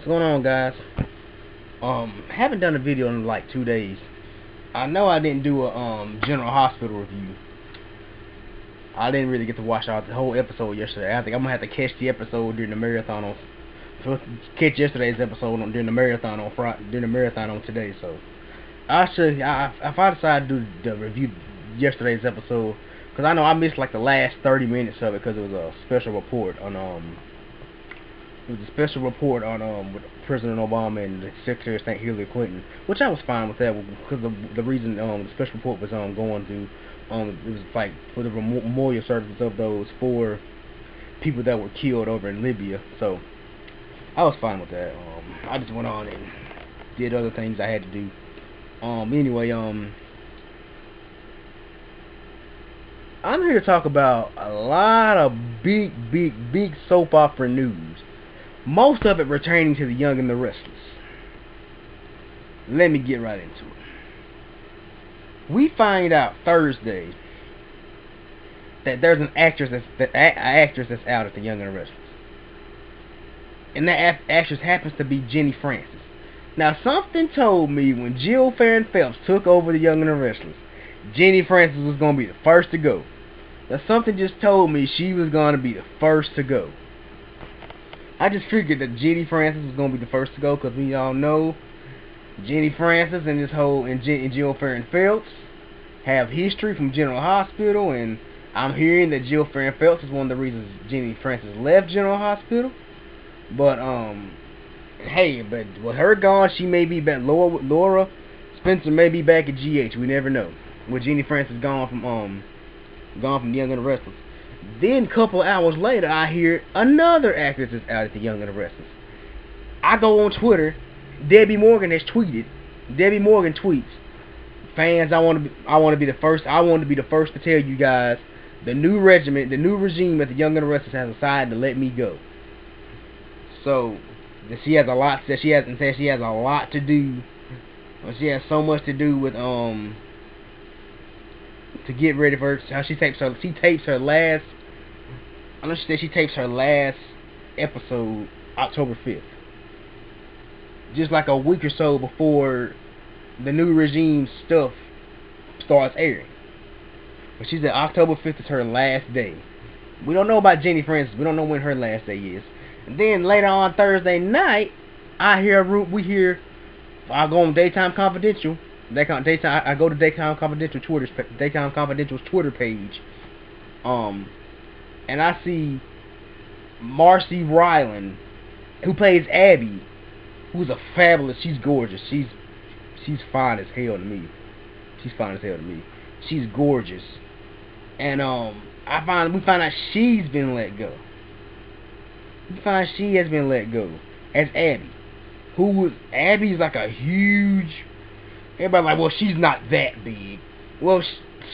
What's going on guys? Um, haven't done a video in like two days. I know I didn't do a um General Hospital review. I didn't really get to watch out the whole episode yesterday. I think I'm gonna have to catch the episode during the marathon on so catch yesterday's episode on during the marathon on Friday during the marathon on today. So I should I if I decide to do the review yesterday's episode because I know I missed like the last 30 minutes of it because it was a special report on um was a special report on um President Obama and Secretary of State Hillary Clinton, which I was fine with that because the the reason um the special report was um going to um it was like for the memorial service of those four people that were killed over in Libya. So I was fine with that. Um I just went on and did other things I had to do. Um anyway, um I'm here to talk about a lot of big, big, big soap opera news most of it returning to the young and the restless. Let me get right into it. We find out Thursday that there's an actress that's that actress that's out at the Young and the Restless, and that actress happens to be Jenny Francis. Now, something told me when Jill Farren Phelps took over the Young and the Restless, Jenny Francis was going to be the first to go. Now, something just told me she was going to be the first to go. I just figured that Jenny Francis was gonna be the first to go because we all know Jenny Francis and this whole and, Jen, and Jill Farren Phelps have history from General Hospital, and I'm hearing that Jill Farren Phelps is one of the reasons Jenny Francis left General Hospital. But um, hey, but with her gone, she may be back. Laura, Laura Spencer may be back at GH. We never know. With Jenny Francis gone from um, gone from Young and the Restless. Then, a couple hours later, I hear another actress is out at the Young and the Restless. I go on Twitter. Debbie Morgan has tweeted. Debbie Morgan tweets, "Fans, I want to be, I want to be the first. I want to be the first to tell you guys the new regiment, the new regime at the Young and the Restless has decided to let me go. So, she has a lot. She has and says she has a lot to do. She has so much to do with um to get ready for how she tapes her she tapes her last I know she said she tapes her last episode October fifth. Just like a week or so before the new regime stuff starts airing. But she said October fifth is her last day. We don't know about Jenny Francis. We don't know when her last day is. And then later on Thursday night, I hear we hear I go on daytime confidential Daytime, Daytime, I go to Daytime Confidential Twitter's Daytime Confidential's Twitter page, um, and I see Marcy Rylan, who plays Abby, who's a fabulous. She's gorgeous. She's she's fine as hell to me. She's fine as hell to me. She's gorgeous, and um, I find we find out she's been let go. We find she has been let go as Abby, who was Abby's like a huge Everybody like, well, she's not that big. Well,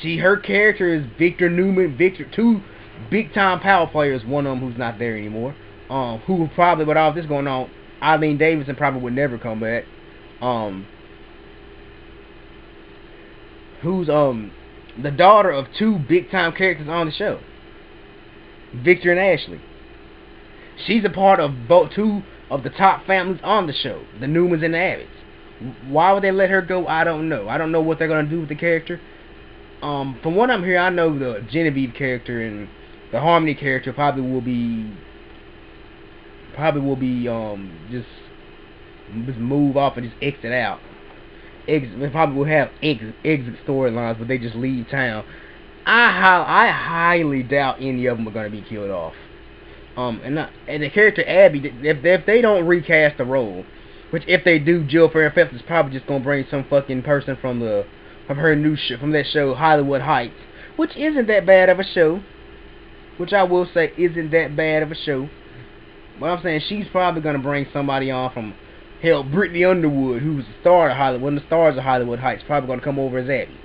she, her character is Victor Newman, Victor, two big time power players. One of them who's not there anymore. Um, who probably, with all this going on, Eileen Davidson probably would never come back. Um, who's um the daughter of two big time characters on the show, Victor and Ashley. She's a part of both two of the top families on the show, the Newmans and the Abbotts. Why would they let her go? I don't know. I don't know what they're gonna do with the character. Um, from what I'm hearing, I know the Genevieve character and the Harmony character probably will be probably will be um just just move off and just exit out. Exit, they probably will have exit, exit storylines, but they just leave town. I I highly doubt any of them are gonna be killed off. Um, and and the character Abby, if if they don't recast the role, which if they do, Jill Phelps is probably just gonna bring some fucking person from the from her new show from that show Hollywood Heights, which isn't that bad of a show. Which I will say isn't that bad of a show. But I'm saying she's probably gonna bring somebody on from hell Brittany Underwood, who's the star of Hollywood, one of the stars of Hollywood Heights, probably gonna come over as Abby.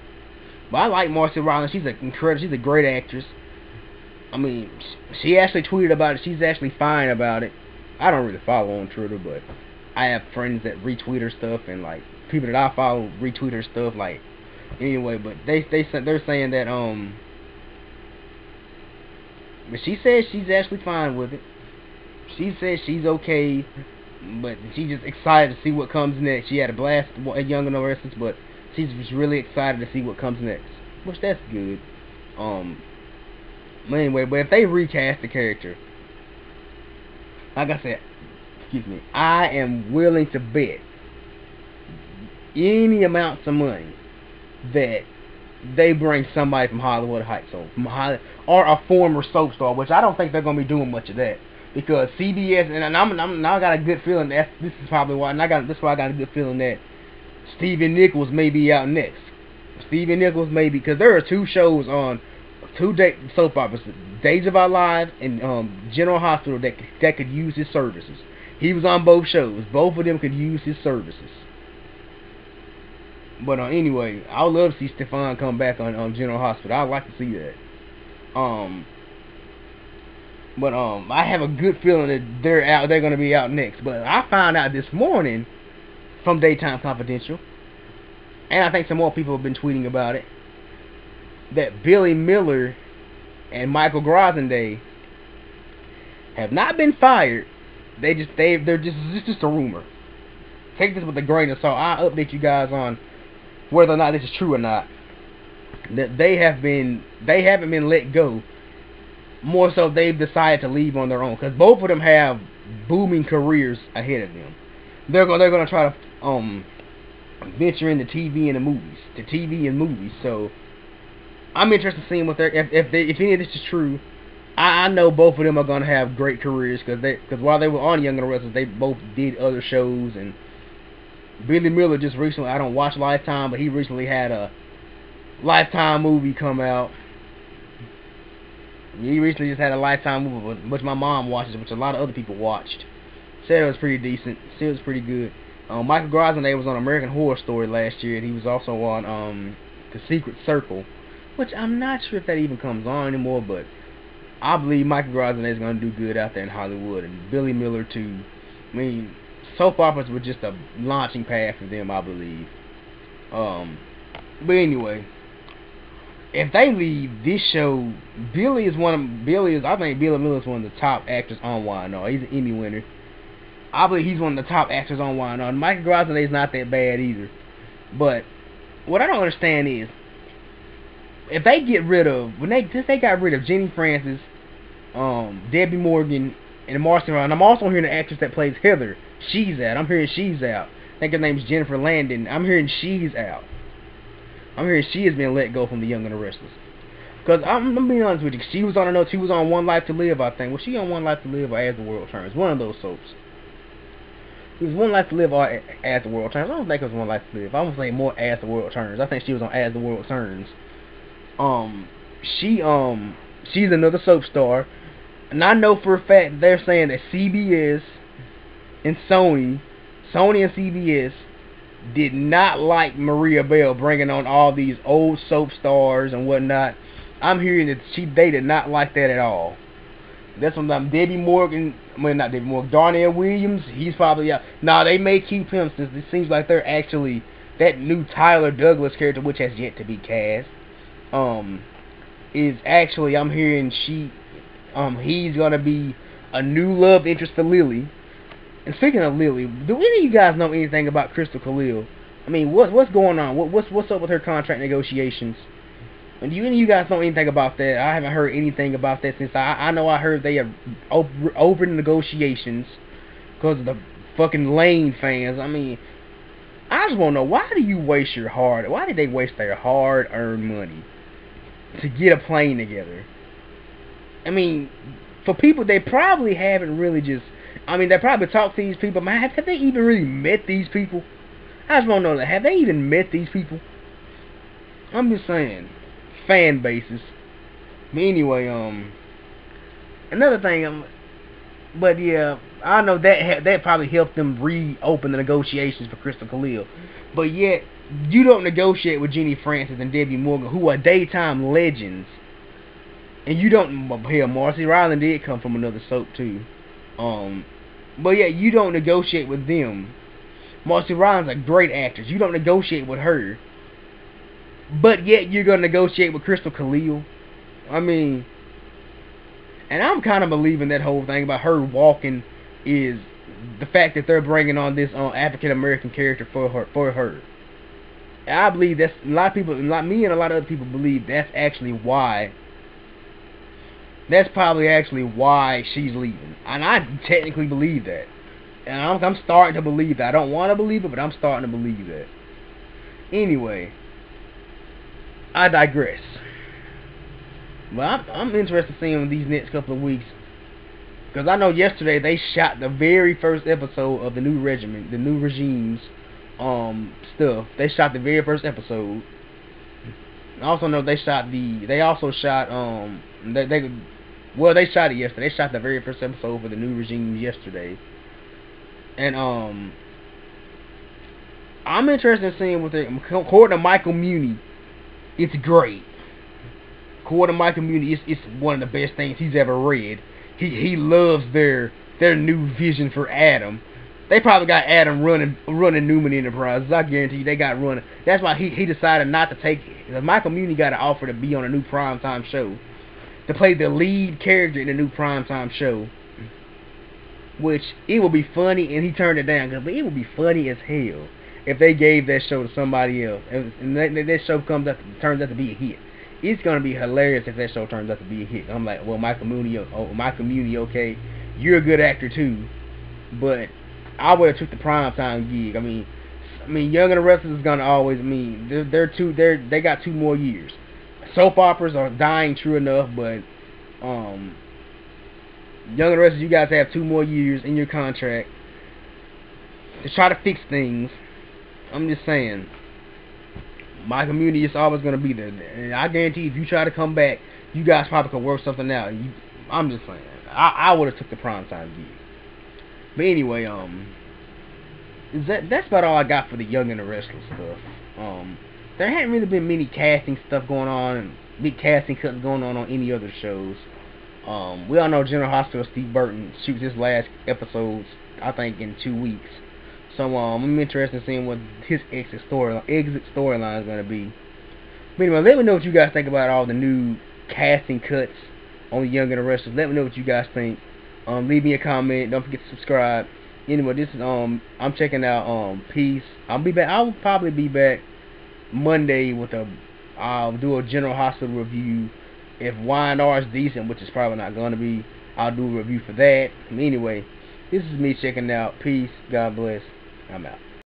But I like Marcy Rollins. She's an incredible. She's a great actress. I mean, she actually tweeted about it. She's actually fine about it. I don't really follow on Twitter, but I have friends that retweet her stuff and like people that I follow retweet her stuff like anyway but they they they're saying that um but she says she's actually fine with it she says she's okay but she's just excited to see what comes next. She had a blast at Young and the Restless, but she's just really excited to see what comes next, which that's good. Um, but anyway, but if they recast the character, like I said, excuse me, I am willing to bet any amounts of money that they bring somebody from Hollywood Heights or from Hollywood, or a former soap star, which I don't think they're gonna be doing much of that because CBS and I'm, I'm now I got a good feeling that this is probably why and I got this is why I got a good feeling that Stephen Nichols may be out next. Stephen Nichols may be because there are two shows on two day, soap operas, Days of Our Lives and um, General Hospital that that could use his services. He was on both shows. Both of them could use his services. But uh, anyway, I would love to see Stefan come back on, on General Hospital. I'd like to see that. Um, but um, I have a good feeling that they're out. They're gonna be out next. But I found out this morning from Daytime Confidential, and I think some more people have been tweeting about it, that Billy Miller and Michael Graziadei have not been fired. They just they they're just it's just a rumor. Take this with a grain of salt. I'll update you guys on whether or not this is true or not. That they have been they haven't been let go. More so they've decided to leave on their own because both of them have booming careers ahead of them. They're going they're going to try to um venture into TV and the movies, to TV and movies. So I'm interested in seeing what they're if if they if any of this is true. I, I know both of them are gonna have great careers because they because while they were on Young and the Restless, they both did other shows and Billy Miller just recently I don't watch Lifetime, but he recently had a Lifetime movie come out. He recently just had a Lifetime movie, which my mom watches, which a lot of other people watched. Said it was pretty decent. Said it was pretty good. Um, Michael Graziadei was on American Horror Story last year, and he was also on um, The Secret Circle, which I'm not sure if that even comes on anymore, but I believe Michael Graziadei is going to do good out there in Hollywood, and Billy Miller too. I mean, soap operas were just a launching pad for them, I believe. Um, but anyway, if they leave this show, Billy is one of Billy is I think Billy Miller is one of the top actors on Y&R. He's an Emmy winner. I believe he's one of the top actors on Y&R. Michael Graziadei is not that bad either. But what I don't understand is if they get rid of when they since they got rid of Jenny Francis, um, Debbie Morgan, and Marcy and I'm also hearing the actress that plays Heather. She's out. I'm hearing she's out. I think her name's Jennifer Landon. I'm hearing she's out. I'm hearing she has been let go from the Young and the Restless. Because I'm, I'm being honest with you, she was on another. She was on One Life to Live, I think. Was she on One Life to Live or As the World Turns? One of those soaps. It was One Life to Live or As the World Turns. I don't think it was One Life to Live. I am gonna say more As the World Turns. I think she was on As the World Turns. Um, she um, she's another soap star, and I know for a fact they're saying that CBS and Sony, Sony and CBS did not like Maria Bell bringing on all these old soap stars and whatnot. I'm hearing that she they did not like that at all. That's what I'm Debbie Morgan, well not Debbie Morgan, Darnell Williams, he's probably out. Nah, they may keep him since it seems like they're actually that new Tyler Douglas character, which has yet to be cast, um, is actually I'm hearing she, um, he's gonna be a new love interest for Lily. And speaking of Lily, do any of you guys know anything about Christel Khalil? I mean, what what's going on? What what's what's up with her contract negotiations? And do any of you guys know anything about that? I haven't heard anything about that since I I know I heard they have opened negotiations because of the fucking Lane fans. I mean, I just want to know why do you waste your hard? Why did they waste their hard-earned money to get a plane together? I mean, for people they probably haven't really just I mean, they probably talked to these people. Man, have, have they even really met these people? I just want to know, that. have they even met these people? I'm just saying, fan bases. But anyway, um, another thing, um, but yeah, I know that that probably helped them reopen the negotiations for Christel Khalil. But yet, you don't negotiate with Jenny Francis and Debbie Morgan, who are daytime legends. And you don't, hell, Marcy Rylan did come from another soap too. Um, but yeah, you don't negotiate with them. Marcy Rylan's a great actress. You don't negotiate with her. But yet you're gonna negotiate with Christel Khalil. I mean, and I'm kind of believing that whole thing about her walking is the fact that they're bringing on this uh, African American character for her for her. I believe that's a lot of people, like me and a lot of other people believe that's actually why. That's probably actually why she's leaving, and I technically believe that. And I'm, I'm starting to believe that. I don't want to believe it, but I'm starting to believe that. Anyway, I digress. Well, I'm, I'm interested in seeing these next couple of weeks. Because I know yesterday they shot the very first episode of the new regiment, the new regime's um, stuff. They shot the very first episode. I also know they shot the, they also shot, um, they, they well, they shot it yesterday. They shot the very first episode for the new regime yesterday. And, um, I'm interested in seeing what they, according to Michael Muhney, it's great. According to Michael Muhney, it's, it's one of the best things he's ever read. He he loves their their new vision for Adam. They probably got Adam running running Newman Enterprises. I guarantee you they got running. That's why he he decided not to take it. Michael Muhney got an offer to be on a new primetime show. To play the lead character in a new primetime show. Which it would be funny and he turned it down but it would be funny as hell if they gave that show to somebody else and that, that show comes up turns out to be a hit it's gonna be hilarious if that show turns out to be a hit. I'm like, well, Michael Muhney, oh, oh Michael Muhney, okay, you're a good actor too, but I would have took the prime time gig. I mean, I mean, Young and the Restless is gonna always mean they're, they're two they're they got two more years. Soap operas are dying, true enough, but um, Young and the Restless, you guys have two more years in your contract to try to fix things. I'm just saying my community is always going to be there. And I guarantee if you try to come back, you guys probably could work something out. You, I'm just saying. I, I would have took the prime time gig. But anyway, um, is that that's about all I got for the Young and the Restless stuff. Um, there hadn't really been many casting stuff going on, big casting cuts going on on any other shows. Um, we all know General Hospital Steve Burton shoots his last episodes, I think, in two weeks. So um, I'm interested in seeing what his exit story exit storyline is gonna be. But anyway, let me know what you guys think about all the new casting cuts on the Young and the Restless. Let me know what you guys think. Um, leave me a comment. Don't forget to subscribe. Anyway, this is um I'm checking out um Peace. I'll be back. I'll probably be back Monday with a I'll do a General Hospital review. If Y&R is decent, which is probably not gonna be, I'll do a review for that. Anyway, this is me checking out. Peace. God bless. I'm out.